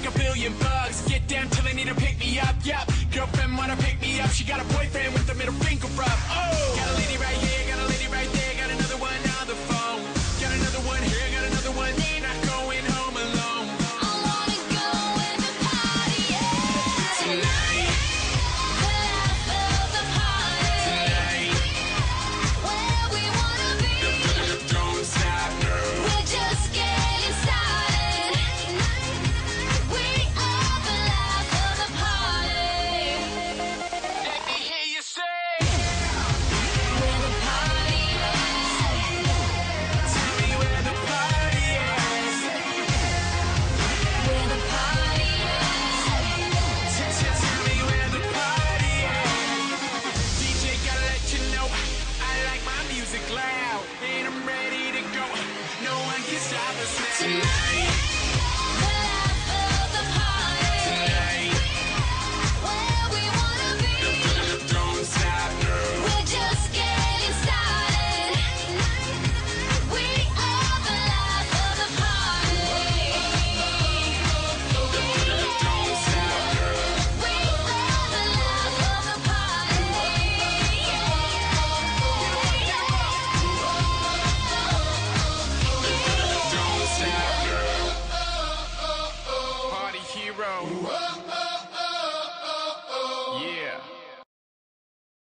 like a billion bugs Get down till they need to pick me up, yep Girlfriend wanna pick me up. She got a boyfriend with a middle finger. Tonight.